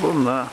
Vamos lá.